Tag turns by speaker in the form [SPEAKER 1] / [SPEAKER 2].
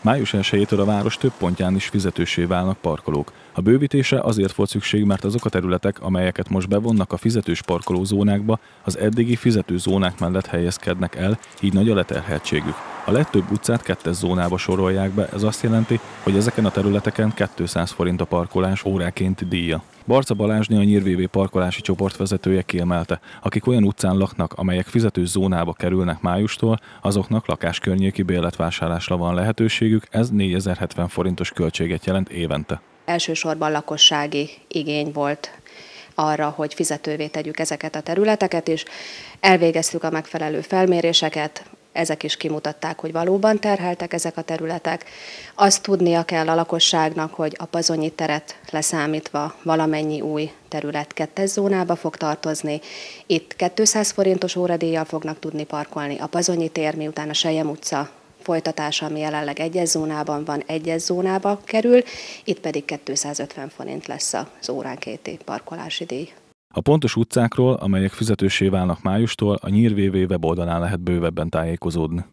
[SPEAKER 1] Május 1-től a város több pontján is fizetősé válnak parkolók. A bővítése azért volt szükség, mert azok a területek, amelyeket most bevonnak a fizetős parkolózónákba, az eddigi fizetőzónák mellett helyezkednek el, így nagy a leterheltségük. A legtöbb utcát kettes zónába sorolják be, ez azt jelenti, hogy ezeken a területeken 200 forint a parkolás óráként díja. Barca Balázsné a Nyírvévé parkolási csoport vezetője kiemelte, akik olyan utcán laknak, amelyek fizetős zónába kerülnek májustól, azoknak lakáskörnyéki bérletvásárlásra van lehetőségük, ez 4070 forintos költséget jelent évente.
[SPEAKER 2] Elsősorban lakossági igény volt arra, hogy fizetővé tegyük ezeket a területeket, és elvégeztük a megfelelő felméréseket, ezek is kimutatták, hogy valóban terheltek ezek a területek. Azt tudnia kell a lakosságnak, hogy a pazonyi teret leszámítva valamennyi új terület kettes zónába fog tartozni. Itt 200 forintos óradíjjal fognak tudni parkolni. A pazonyi tér, miután a Sejem utca folytatása, ami jelenleg egyes zónában van, egyes zónába kerül, itt pedig 250 forint lesz az óránkéti parkolási díj.
[SPEAKER 1] A pontos utcákról, amelyek fizetősé válnak májustól, a Nyír VV weboldalán lehet bővebben tájékozódni.